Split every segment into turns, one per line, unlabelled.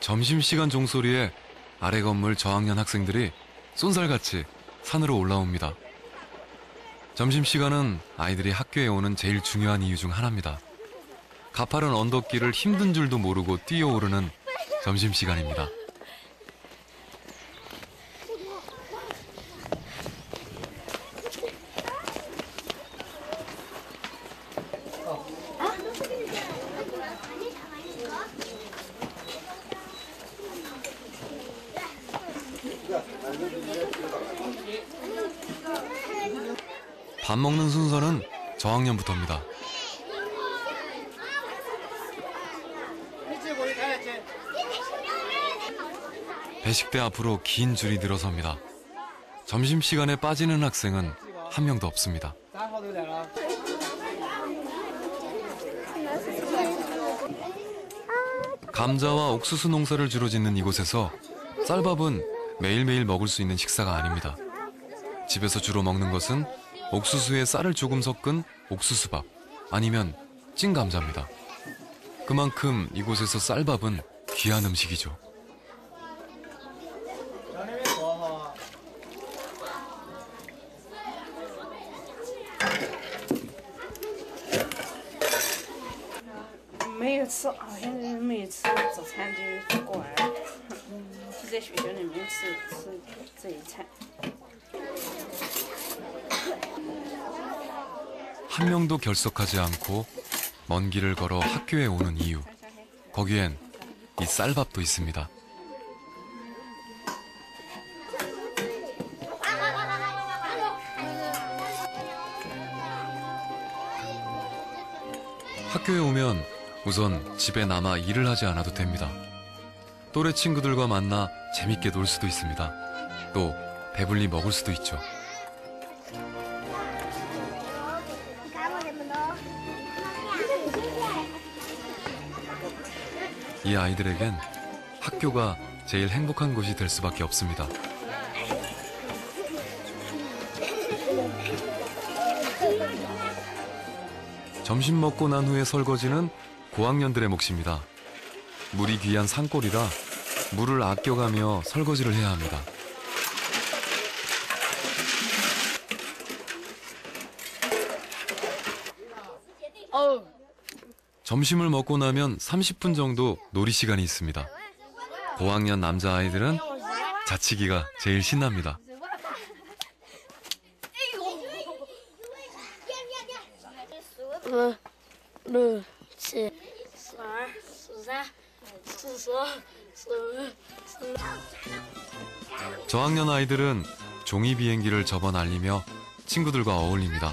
점심시간 종소리에 아래 건물 저학년 학생들이 쏜살같이 산으로 올라옵니다. 점심시간은 아이들이 학교에 오는 제일 중요한 이유 중 하나입니다. 가파른 언덕길을 힘든 줄도 모르고 뛰어오르는 점심시간입니다. 밥 먹는 순서는 저학년부터입니다. 배식대 앞으로 긴 줄이 늘어섭니다. 점심시간에 빠지는 학생은 한 명도 없습니다. 감자와 옥수수 농사를 주로 짓는 이곳에서 쌀밥은 매일매일 먹을 수 있는 식사가 아닙니다. 집에서 주로 먹는 것은 옥수수에 쌀을 조금 섞은 옥수수밥 아니면 찐 감자입니다. 그만큼 이곳에서 쌀밥은 귀한 음식이죠. 한 명도 결석하지 않고 먼 길을 걸어 학교에 오는 이유. 거기엔 이 쌀밥도 있습니다. 학교에 오면 우선 집에 남아 일을 하지 않아도 됩니다. 또래 친구들과 만나 재밌게 놀 수도 있습니다. 또 배불리 먹을 수도 있죠. 이 아이들에겐 학교가 제일 행복한 곳이 될 수밖에 없습니다. 점심 먹고 난 후에 설거지는 고학년들의 몫입니다. 물이 귀한 산골이라 물을 아껴가며 설거지를 해야 합니다. 점심을 먹고 나면 30분 정도 놀이 시간이 있습니다. 고학년 남자 아이들은 자치기가 제일 신납니다. 저학년 아이들은 종이 비행기를 접어 날리며 친구들과 어울립니다.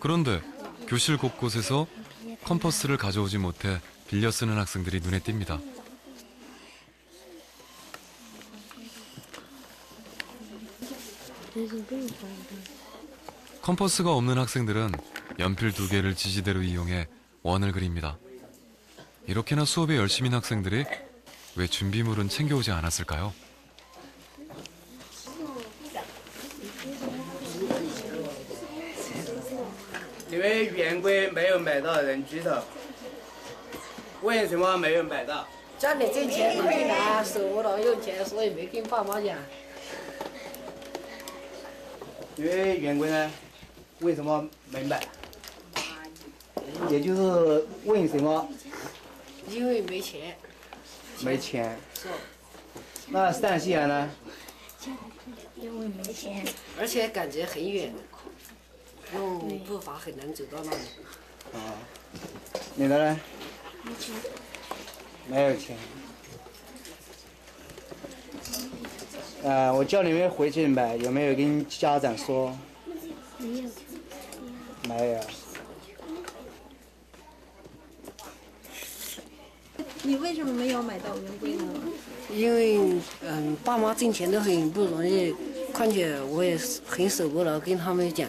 그런데 교실 곳곳에서 컴퍼스를 가져오지 못해 빌려 쓰는 학생들이 눈에 띕니다. 컴퍼스가 없는 학생들은 연필 두 개를 지지대로 이용해 원을 그립니다. 이렇게나 수업에 열심인 학생들이 왜 준비물은 챙겨오지 않았을까요?
你们圆规没有买到人举手。为什么没有买到？
家里挣钱没去拿，手无了用钱，所以没跟爸妈讲。
因为圆规呢？为什么没买？也就是为什么
因为没钱，
没钱？
是，
那陕西人呢？
因为没钱。
而且感觉很远，用步伐很难走到那里。
啊，你的呢？没有钱。呃，我叫你们回去买，有没有跟家长说？
没有。
没有。
你为什么没有买到圆规呢？
因为嗯，爸妈挣钱。都很不容易，况且我也很舍不得跟他们讲，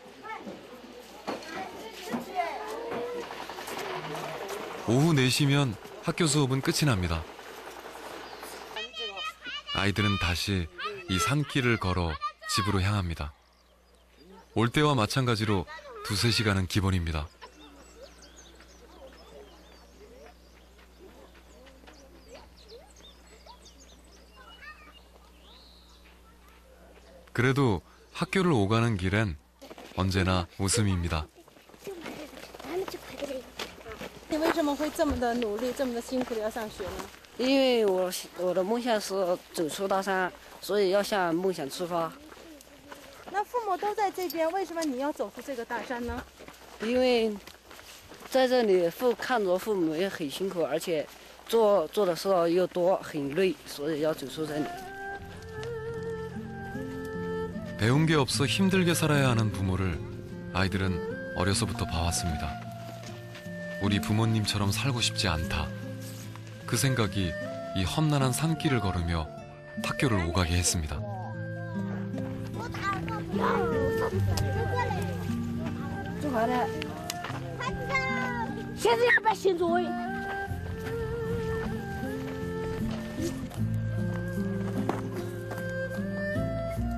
오후 4시면 학교 수업은 끝이 납니다. 아이들은 다시 이 산길을 걸어 집으로 향합니다. 올 때와 마찬가지로 두세 시간은 기본입니다. 그래도 학교를 오가는 길엔 언제나 웃음입니다.
为什么会这么的努力，这么的辛苦的要上学呢？
因为我我的梦想是走出大山，所以要向梦想出发。
那父母都在这边，为什么你要走出这个大山呢？
因为在这里父看着父母也很辛苦，而且做做的事又多，很累，所以要走出这里。
배운 게 없어 힘들게 살아야 하는 부모를 아이들은 어려서부터 봐왔습니다. 우리 부모님처럼 살고 싶지 않다. 그 생각이 이 험난한 산길을 걸으며 학교를 오가게 했습니다.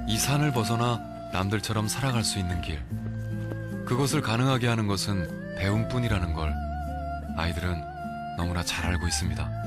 이 산을 벗어나 남들처럼 살아갈 수 있는 길. 그것을 가능하게 하는 것은 배움뿐이라는 걸 아이들은 너무나 잘 알고 있습니다.